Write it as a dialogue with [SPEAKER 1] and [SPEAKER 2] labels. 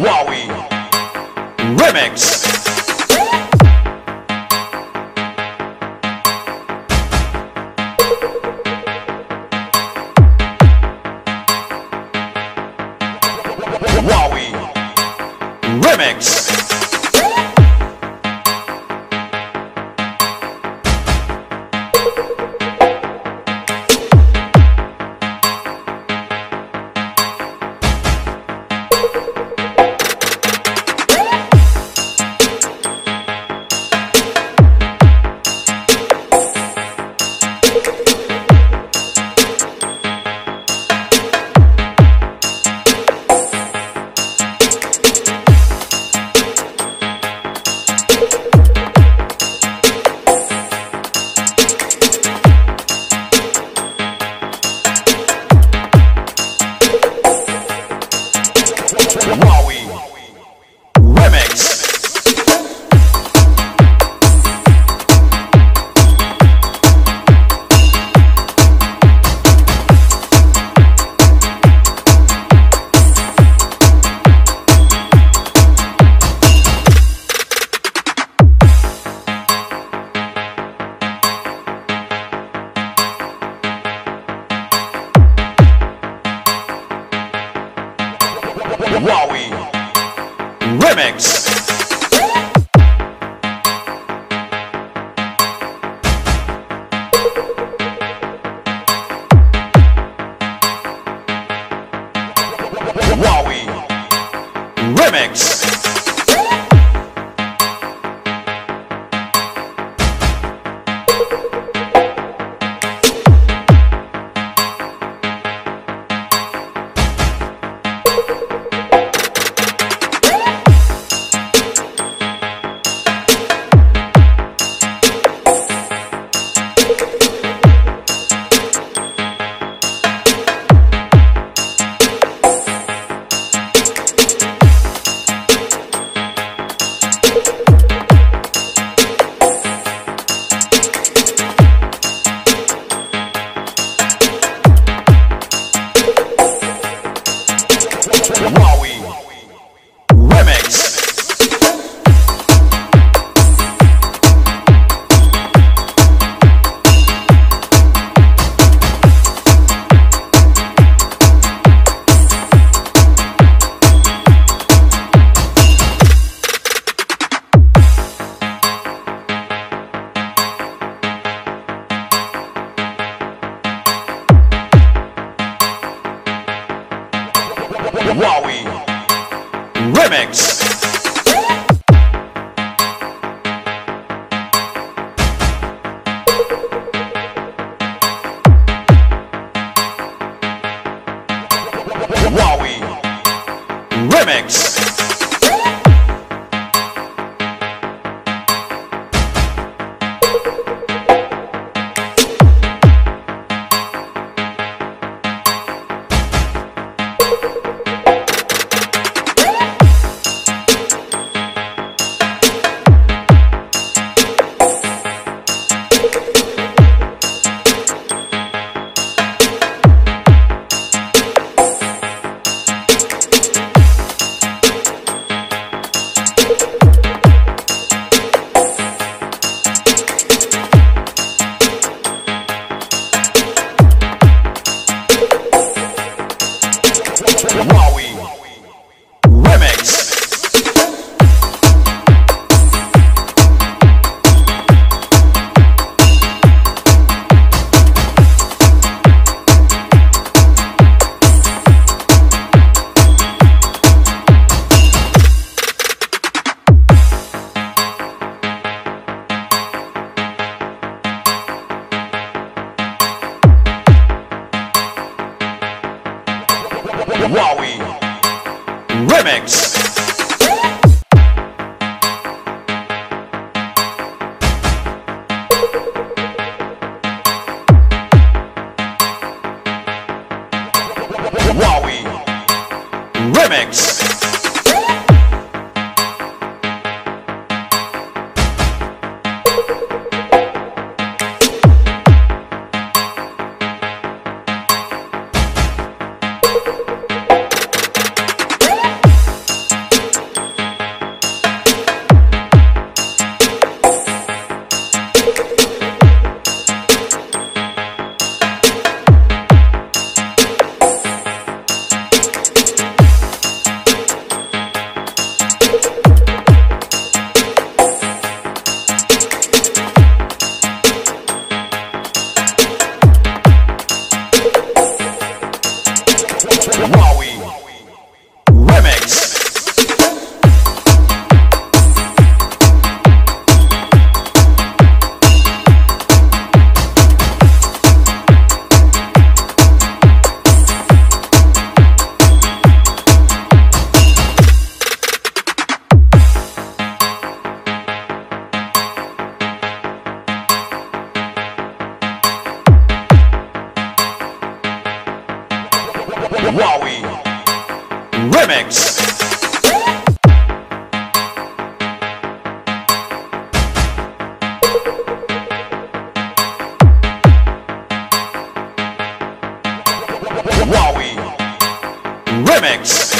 [SPEAKER 1] Wowie Remix. Wowie Remix. Dynamics. Wowie Remix.
[SPEAKER 2] Wow.
[SPEAKER 3] Wowie
[SPEAKER 1] Remix. Wowie Remix. Wowie Remix. Wowie Remix.